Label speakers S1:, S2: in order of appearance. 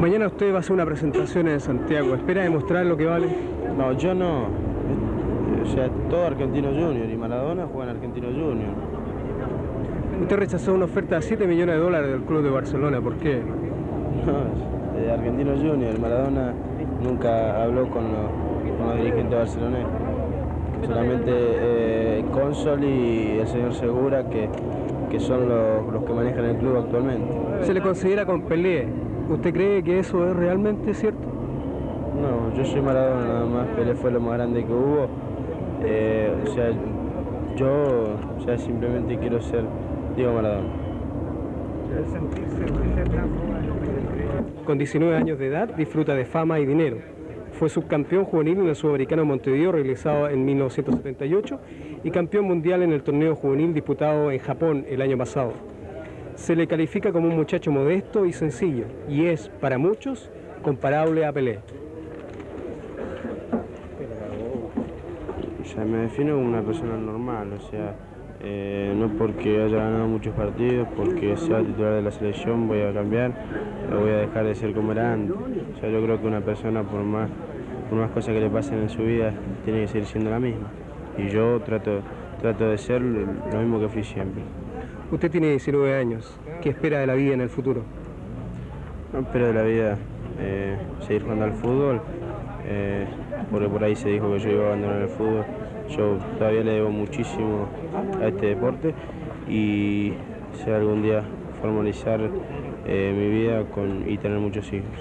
S1: Mañana usted va a hacer una presentación en Santiago. ¿Espera demostrar lo que vale?
S2: No, yo no. O sea, todo Argentino Junior y Maradona juega en Argentino Junior.
S1: Usted rechazó una oferta de 7 millones de dólares del club de Barcelona. ¿Por qué?
S2: No, Argentino Junior. Maradona nunca habló con los, con los dirigentes barceloneses. Solamente eh, Consol y el señor Segura, que, que son los, los que manejan el club actualmente.
S1: Se le considera con Pelé. ¿Usted cree que eso es realmente cierto?
S2: No, yo soy Maradona nada más, Pelé fue lo más grande que hubo. Eh, o sea, yo o sea, simplemente quiero ser Diego Maradona.
S1: Con 19 años de edad disfruta de fama y dinero. Fue subcampeón juvenil en el Sudamericano Montevideo realizado en 1978 y campeón mundial en el torneo juvenil disputado en Japón el año pasado. Se le califica como un muchacho modesto y sencillo y es, para muchos, comparable a Pelé.
S2: O sea, me defino como una persona normal, o sea, eh, no porque haya ganado muchos partidos, porque sea titular de la selección voy a cambiar, voy a dejar de ser como era antes. O sea, yo creo que una persona por más, por más cosas que le pasen en su vida tiene que seguir siendo la misma. Y yo trato, trato de ser lo mismo que fui siempre.
S1: Usted tiene 19 años. ¿Qué espera de la vida en el futuro?
S2: No espero de la vida eh, seguir jugando al fútbol, eh, porque por ahí se dijo que yo iba a abandonar el fútbol. Yo todavía le debo muchísimo a este deporte y sé algún día formalizar eh, mi vida y tener muchos hijos.